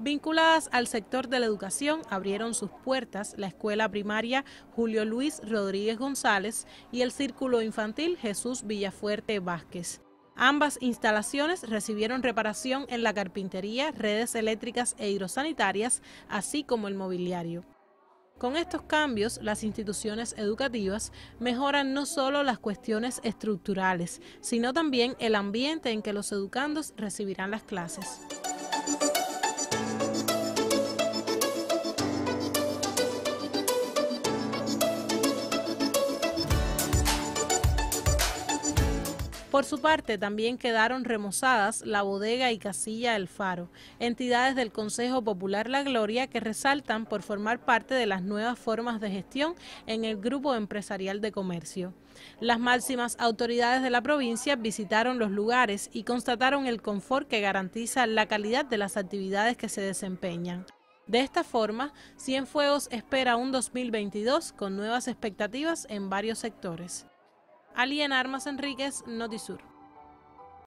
Vinculadas al sector de la educación, abrieron sus puertas la escuela primaria Julio Luis Rodríguez González y el círculo infantil Jesús Villafuerte Vázquez. Ambas instalaciones recibieron reparación en la carpintería, redes eléctricas e hidrosanitarias, así como el mobiliario. Con estos cambios, las instituciones educativas mejoran no solo las cuestiones estructurales, sino también el ambiente en que los educandos recibirán las clases. thank you. Por su parte, también quedaron remozadas la bodega y casilla El Faro, entidades del Consejo Popular La Gloria que resaltan por formar parte de las nuevas formas de gestión en el Grupo Empresarial de Comercio. Las máximas autoridades de la provincia visitaron los lugares y constataron el confort que garantiza la calidad de las actividades que se desempeñan. De esta forma, Cienfuegos espera un 2022 con nuevas expectativas en varios sectores. Alien Armas Enríquez, Notisur.